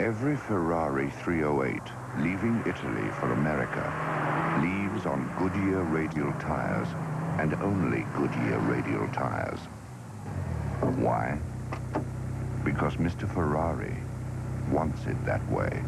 Every Ferrari 308 leaving Italy for America leaves on Goodyear radial tires and only Goodyear radial tires. Why? Because Mr. Ferrari wants it that way.